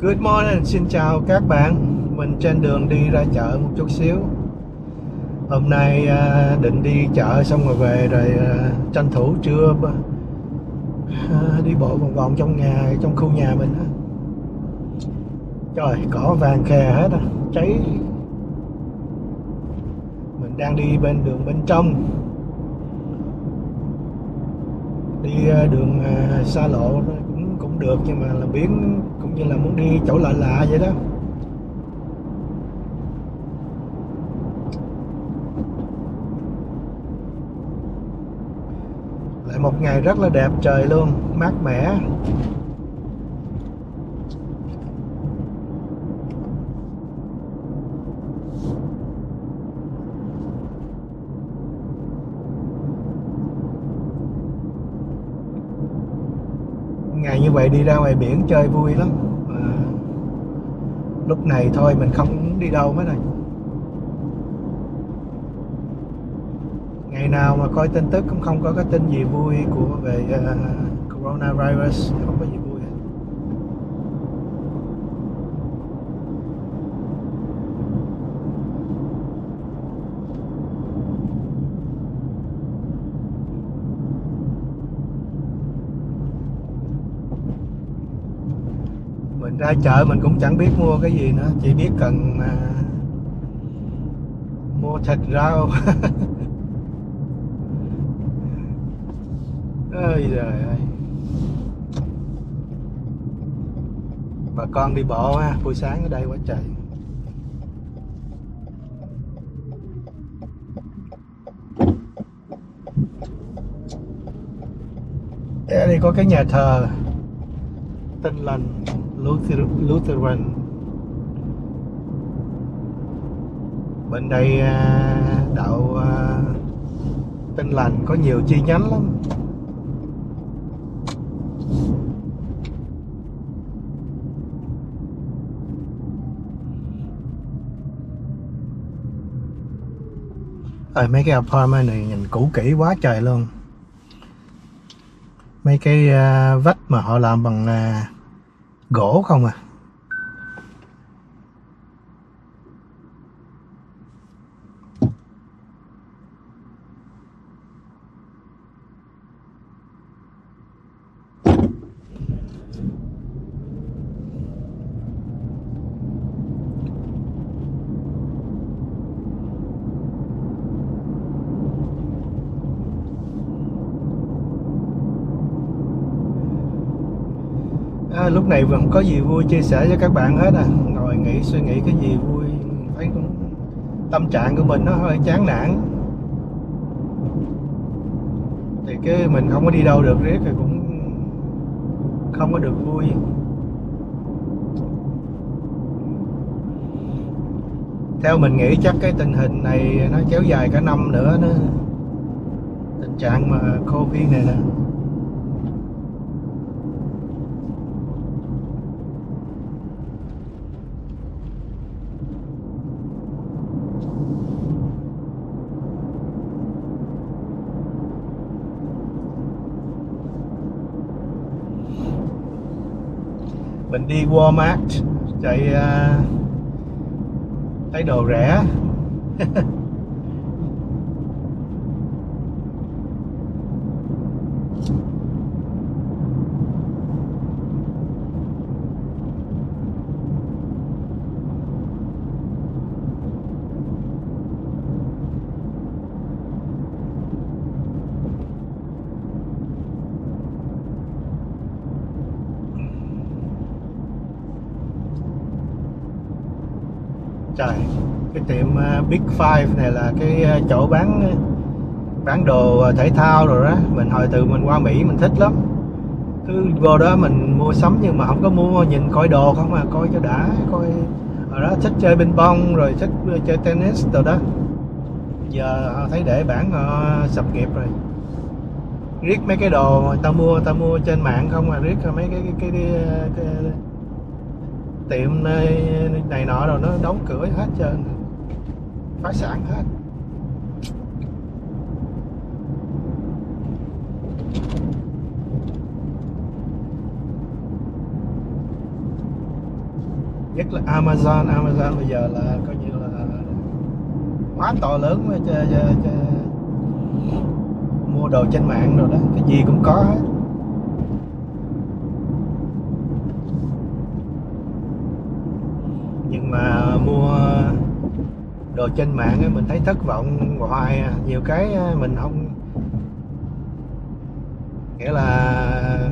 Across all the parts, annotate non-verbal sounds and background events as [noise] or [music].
Good morning, xin chào các bạn. Mình trên đường đi ra chợ một chút xíu. Hôm nay à, định đi chợ xong rồi về rồi à, tranh thủ trưa à, đi bộ vòng vòng trong nhà, trong khu nhà mình Trời, cỏ vàng khè hết á, cháy. Mình đang đi bên đường bên trong. Đi đường xa lộ cũng cũng được nhưng mà là biến như là muốn đi chỗ lạ lạ vậy đó. Lại một ngày rất là đẹp trời luôn, mát mẻ. Ngày như vậy đi ra ngoài biển chơi vui lắm lúc này thôi mình không đi đâu hết rồi. Ngày nào mà coi tin tức cũng không có cái tin gì vui của về uh, coronavirus không có gì vui hết mình ra chợ mình cũng chẳng biết mua cái gì nữa chỉ biết cần à, mua thịt rau. [laughs] Ơi trời ơi. Bà con đi bộ ha buổi sáng ở đây quá trời. Đây có cái nhà thờ. Tin lành Luther, Lutheran bên đây đạo Tin lành có nhiều chi nhánh lắm. Rồi mấy cái apartment này nhìn cũ kỹ quá trời luôn. Mấy cái uh, vách mà họ làm bằng uh, gỗ không à? À, lúc này vẫn có gì vui chia sẻ cho các bạn hết à. Ngồi nghĩ suy nghĩ cái gì vui thấy cũng tâm trạng của mình nó hơi chán nản. Thì cái mình không có đi đâu được riết thì cũng không có được vui. Theo mình nghĩ chắc cái tình hình này nó kéo dài cả năm nữa nữa tình trạng mà covid này nè mình đi Walmart chạy uh, thấy đồ rẻ. [laughs] trời. Cái tiệm à, Big Five này là cái à, chỗ bán bán đồ à, thể thao rồi đó. Mình hồi từ mình qua Mỹ mình thích lắm. Cứ vô đó mình mua sắm nhưng mà không có mua nhìn coi đồ không à coi cho đã coi ở đó thích chơi ping pong rồi thích chơi tennis rồi đó. Giờ họ thấy để bản họ sập nghiệp rồi. Riết mấy cái đồ tao mua tao mua trên mạng không à riết mấy cái cái, cái, cái, cái, cái tiệm này, này nọ rồi nó đóng cửa hết trơn. Phá sản hết. Nhất là Amazon. Amazon bây giờ là coi như là quá to lớn mà cho, cho, cho mua đồ trên mạng rồi đó. Cái gì cũng có hết nhưng mà mua đồ trên mạng ấy, mình thấy thất vọng hoài à. nhiều cái à, mình không nghĩa là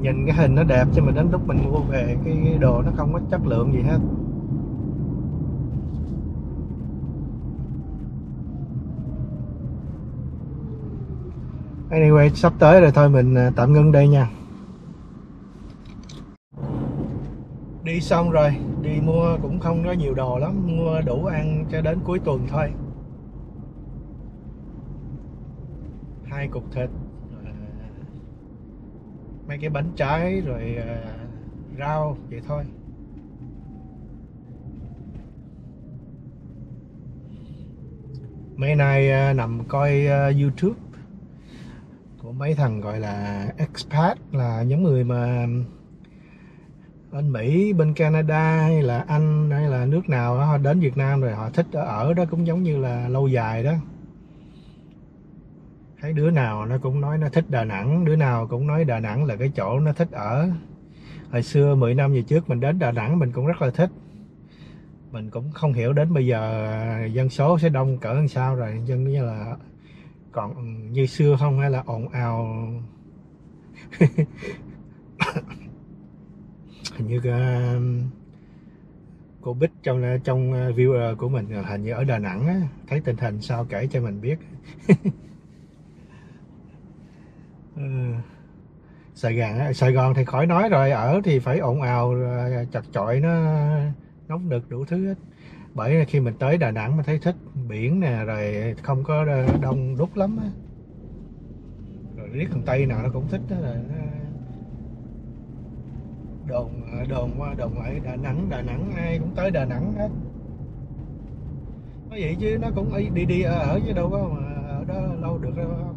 nhìn cái hình nó đẹp cho mình đến lúc mình mua về cái đồ nó không có chất lượng gì hết Anyway, sắp tới rồi thôi mình à, tạm ngưng đây nha Đi xong rồi, đi mua cũng không có nhiều đồ lắm Mua đủ ăn cho đến cuối tuần thôi. Hai cục thịt ờ, Mấy cái bánh trái rồi ờ, rau vậy thôi. Mấy nay ờ, nằm coi YouTube của mấy thằng gọi là expat là những người mà bên Mỹ, bên Canada hay là Anh hay là nước nào đó họ đến Việt Nam rồi họ thích ở đó cũng giống như là lâu dài đó. Thấy đứa nào nó cũng nói nó thích Đà Nẵng đứa nào cũng nói Đà Nẵng là cái chỗ nó thích ở. Hồi xưa 10 năm về trước mình đến Đà Nẵng mình cũng rất là thích. Mình cũng không hiểu đến bây giờ dân số sẽ đông cỡ làm sao rồi dân như là còn như xưa không hay là ồn ào. [laughs] hình như uh, cô Bích trong uh, trong uh, viewer của mình hình như ở Đà Nẵng á, thấy tình hình sao kể cho mình biết. [laughs] Ờ. Sài Gòn Sài Gòn thì khỏi nói rồi ở thì phải ồn ào ờ, chặt chội nó nóng nực đủ thứ hết. Bởi khi mình tới Đà Nẵng mình thấy thích biển nè rồi không có ờ, đông đúc lắm á. Rồi riết thằng Tây nào nó cũng thích đó là đồn ờ, đồn qua đồn lại Đà Nẵng Đà Nẵng ai cũng tới Đà Nẵng hết. Nói vậy chứ nó cũng đi đi ở, ở chứ đâu có mà ở đó lâu được đâu không?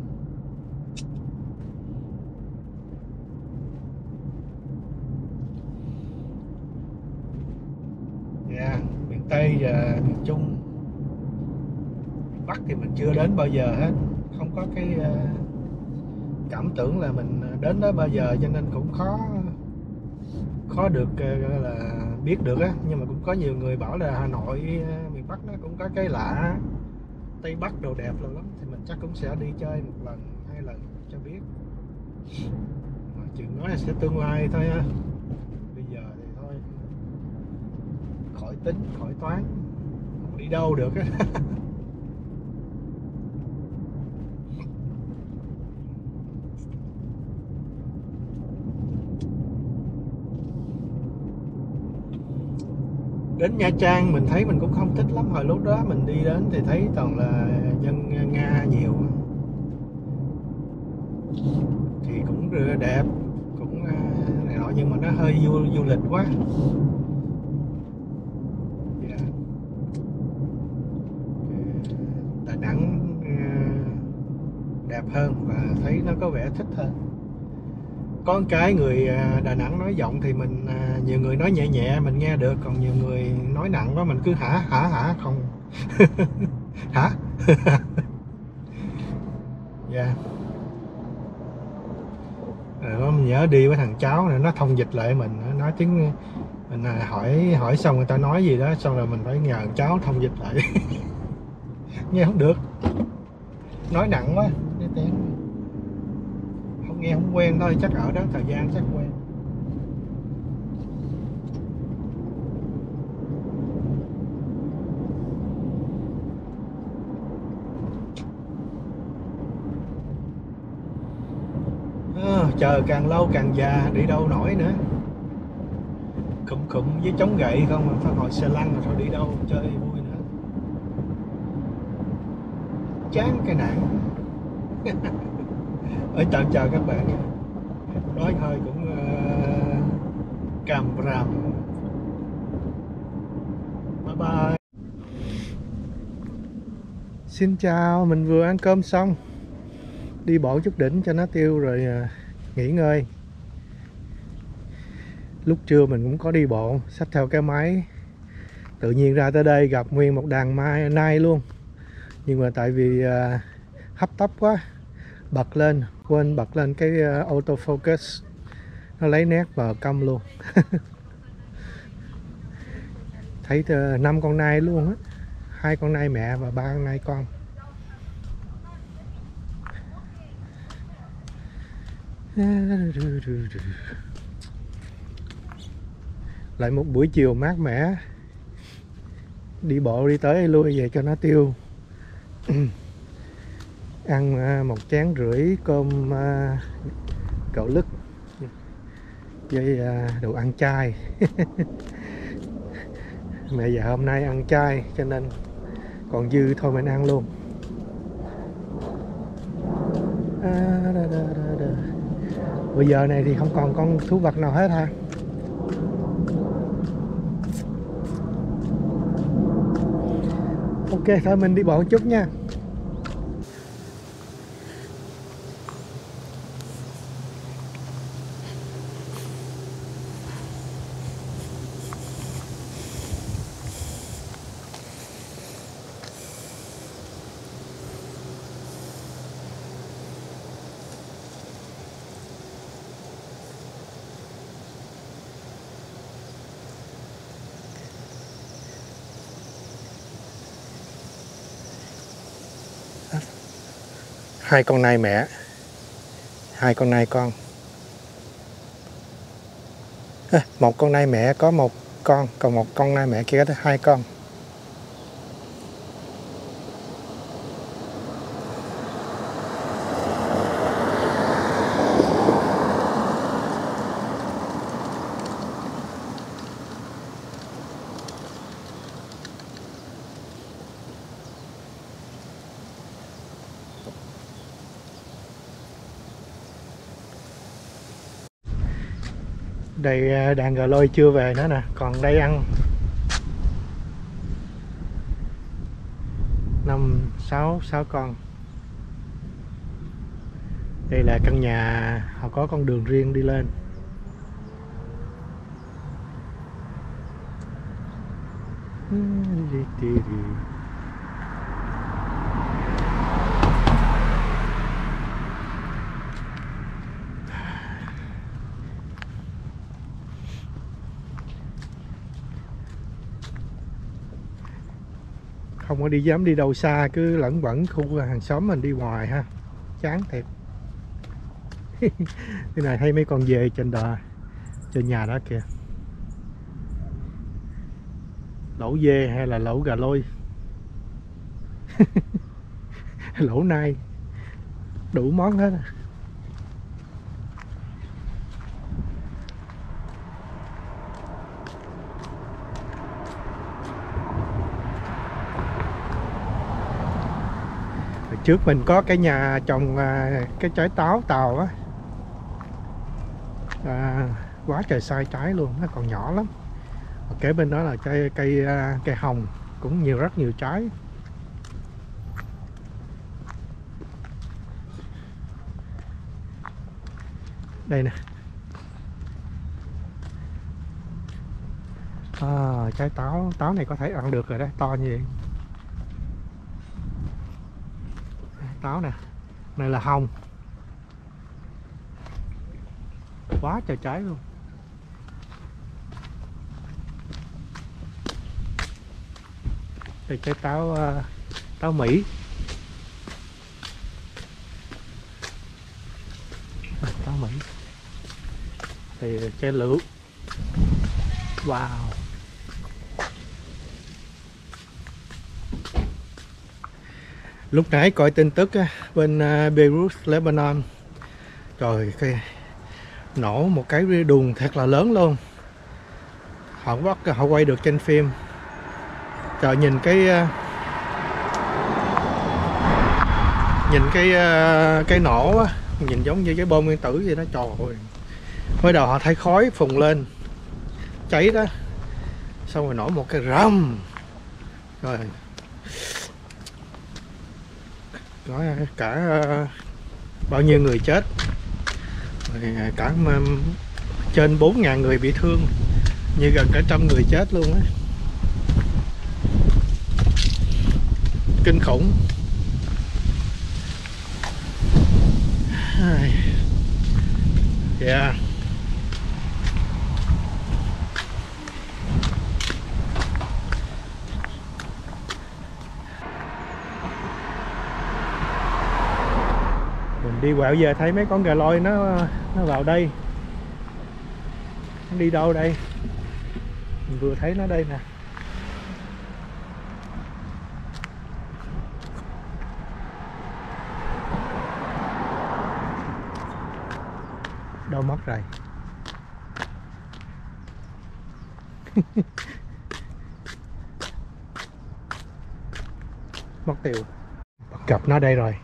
Yeah miền Tây và miền Trung. Miền Bắc thì mình chưa đến bao giờ hết. Không có cái ờ, cảm tưởng là mình ờ, đến đó bao giờ cho nên cũng khó khó được ờ, là, biết được á. Nhưng mà cũng có nhiều người bảo là Hà Nội ờ, miền Bắc nó cũng có cái lạ. Tây Bắc đồ đẹp rồi lắm, thì mình chắc cũng sẽ đi chơi một lần, hai lần cho biết. Mà chuyện nói là sẽ tương lai thôi ha tính, khỏi toán. Không đi đâu được á. [laughs] đến Nha Trang mình thấy mình cũng không thích lắm hồi lúc đó mình đi đến thì thấy toàn là dân Nga nhiều. Thì cũng đẹp cũng à, này nọ nhưng mà nó hơi du, du lịch quá. Dạ. À, đẹp hơn và thấy nó có vẻ thích hơn có cái người à, Đà Nẵng nói giọng thì mình à, nhiều người nói nhẹ nhẹ, mình nghe được, còn nhiều người nói nặng quá mình cứ hả hả hả, không. [laughs] Hả? [laughs] Dạ. Yeah. rồi mình nhớ đi với thằng cháu này nó thông dịch lại mình nói tiếng, mình à, hỏi hỏi xong người ta nói gì đó, xong rồi mình phải nhờ cháu thông dịch lại. [laughs] Nghe không được. Nói nặng quá nghe không quen thôi chắc ở đó thời gian chắc quen. À, chờ càng lâu càng già đi đâu nổi nữa. Cụm cụm với chống gậy không mà phải ngồi xe lăn rồi đi đâu chơi vui nữa. Chán cái nạn. [laughs] ở chào chào các bạn. Nói hơi cũng uh, càm ràm. Bye bye. Xin chào mình vừa ăn cơm xong. Đi bộ chút đỉnh cho nó tiêu rồi uh, nghỉ ngơi. Lúc trưa mình cũng có đi bộ xách theo cái máy. Tự nhiên ra tới đây gặp nguyên một đàn mai nai luôn. Nhưng mà tại vì uh, hấp tấp quá bật lên quên bật lên cái uh, autofocus. Nó lấy nét vào câm luôn. [laughs] Thấy ờ, năm con nai luôn á. Hai con nai mẹ và ba con nai con. [laughs] Lại một buổi chiều mát mẻ. Đi bộ đi tới lui về cho nó tiêu. [clears throat] ăn à, một chén rưỡi cơm à, gạo lứt. Với à, đồ ăn chay. [laughs] Mẹ già hôm nay ăn chay cho nên còn dư thôi mình ăn luôn. À, đà, đà, đà, đà. bây giờ này thì không còn con thú vật nào hết ha ok thôi mình đi bộ chút nha. Hai con nai mẹ hai con nai con. À, một con nai mẹ có một con còn một con nai mẹ kia có hai con. Đây à, đàn gà lôi chưa về nữa nè còn đây ăn. Năm sáu sáu con. Đây là căn nhà họ có con đường riêng đi lên. Không có đi dám đi đâu xa, cứ lẫn quẩn khu hàng xóm mình đi ngoài ha. Chán thiệt. [laughs] Cái này hay mấy con về trên đò, trên nhà đó kìa. Lẩu dê hay là lẩu gà lôi? [laughs] Lẩu nai. Đủ món hết à. Trước mình có cái nhà trồng à, cái trái táo tàu á. À, quá trời sai trái luôn nó còn nhỏ lắm. Kế bên đó là cây cây à, cây hồng cũng nhiều rất nhiều trái. Đây nè. À, trái táo táo này có thể ăn được rồi đấy to như vậy. Táo nè. Này là hồng. Quá trời trái luôn. Đây cái táo uh, táo mỹ. À, táo mỹ. Thì trái lựu. Wow. Lúc nãy coi tin tức bên à, Beirut, Lebanon. Trời cái nổ một cái đùng thật là lớn luôn. Họ bắt họ quay được trên phim. Trời nhìn cái à, nhìn cái à, cái nổ á nhìn giống như cái bom nguyên tử vậy đó. Trời ơi. Mới đầu họ thấy khói phùng lên cháy đó. Xong rồi nổ một cái rầm. Rồi có cả ờ, bao nhiêu người chết. Ờ, cả ờ, trên 4.000 người bị thương. Như gần cả trăm người chết luôn á. Kinh khủng. Yeah đi quẹo về thấy mấy con gà lôi nó nó vào đây. Nó đi đâu đây? Mình vừa thấy nó đây nè. Đâu mất rồi? [laughs] Mất tiêu. Bắt gặp nó đây rồi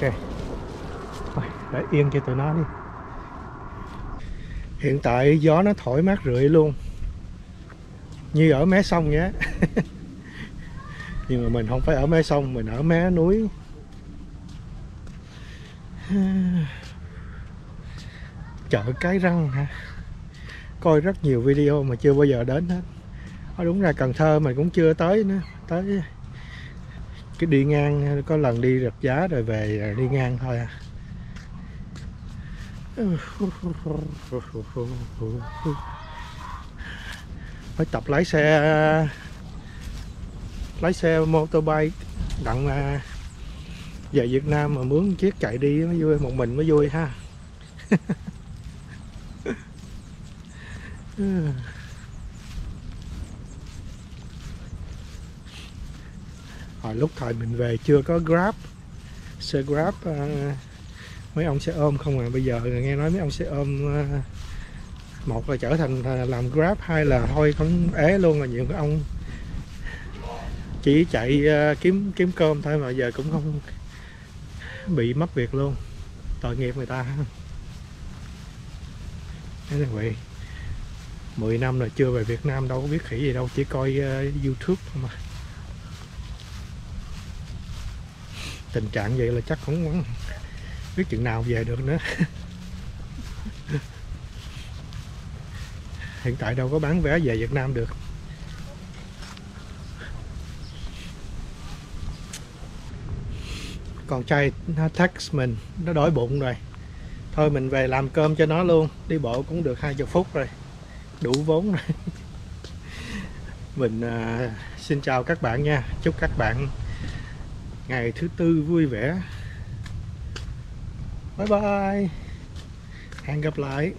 ok Thôi, để yên cho tụi nó đi. Hiện tại gió nó thổi mát rượi luôn. Như ở mé sông nhé. [laughs] Nhưng mà mình không phải ở mé sông mình ở mé núi. [sighs] Chợ cái răng hả? Coi rất nhiều video mà chưa bao giờ đến hết. À, đúng ra Cần Thơ mình cũng chưa tới nữa tới cái đi ngang có lần đi rạch giá rồi về đi ngang thôi à. [laughs] phải tập lái xe lái xe motorbike đặng mà về Việt Nam mà mướn chiếc chạy đi mới vui một mình mới vui ha. [laughs] Hồi lúc thời mình về chưa có grab xe grab uh, mấy ông xe ôm không à bây giờ nghe nói mấy ông xe ôm ờ, một là trở thành làm grab hai là thôi không ế luôn là nhiều cái ông chỉ chạy ờ, kiếm kiếm cơm thôi mà giờ cũng không bị mất việc luôn. Tội nghiệp người ta. Anyway 10 năm rồi chưa về Việt Nam đâu có biết khỉ gì đâu chỉ coi uh, YouTube thôi mà. Tình trạng vậy là chắc cũng biết chừng nào về được nữa. [laughs] Hiện tại đâu có bán vé về Việt Nam được. Còn trai nó text mình nó đói bụng rồi. Thôi mình về làm cơm cho nó luôn đi bộ cũng được hai chục phút rồi. Đủ vốn rồi. [laughs] Mình uh, xin chào các bạn nha. Chúc các bạn ngày thứ tư vui vẻ bye bye. Hẹn gặp lại.